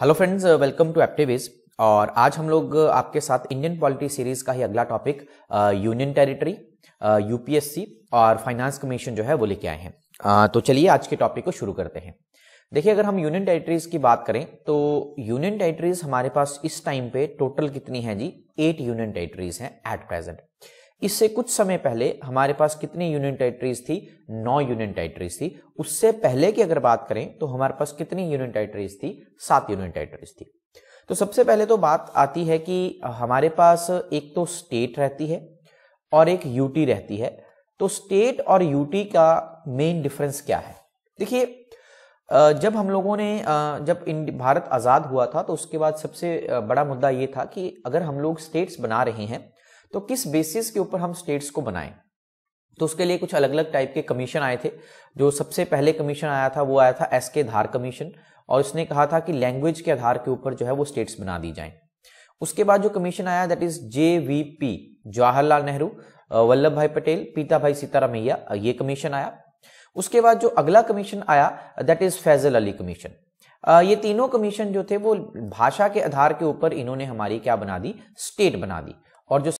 Hello friends welcome to एक्टिविज और आज हम लोग आपके साथ इंडियन पॉलिटी सीरीज़ का ही अगला टॉपिक यूनियन टेरिटरी यूपीएससी और फाइनेंस कमीशन जो है वो लेके आए हैं। Uh, तो चलिए आज के टॉपिक को शुरू करते हैं। देखिए अगर हम यूनियन टेरिटरीज की बात करें तो यूनियन टेरिटरीज हमारे पास इस टाइम पे टोटल कितनी है जी? एट यूनियन टेरिटरीज हैं एट प्रेजेंट इससे कुछ समय पहले हमारे पास कितनी यूनियन टेरिटरीज थी? नौ यूनियन टेरिटरीज थी। उससे पहले की अगर बात करें तो हमारे पास कितनी यूनियन टेरिटरीज थी? सात यूनियन टेरिटरीज थी। तो सबसे पहले तो बात आती है कि हमारे पास एक तो स्टेट रहती है और एक यूटी रहती है। तो स्टेट और यूटी का मेन डिफरेंस क्या है? देखिए जब हम लोगों ने जब भारत आज़ाद हुआ था तो उसके बाद सबसे बड़ा मुद्दा ये था कि अगर हम लोग स्टेट्स बना रहे हैं तो किस बेसिस के ऊपर हम स्टेट्स को बनाएँ? तो उसके लिए कुछ अलग अलग टाइप के कमीशन आए थे। जो सबसे पहले कमीशन आया था, वो आया था एस के धार कमीशन और उसने कहा था कि लैंग्वेज के आधार के ऊपर जो है वो स्टेट्स बना दी जाएँ। उसके बाद जो कमीशन आया that is J V P Jawaharlal Nehru Vallabh bhai Patel, पीता भाई सीतारामैया ये कमीशन आया। उसके बाद जो अगला कमीशन आया that is Fazal Ali commission ये तीनों कमीशन जो थे, वो भाषा के आधार के ऊपर इन्होंने हमारी क्या बना दी? स्टेट बना दी। और जो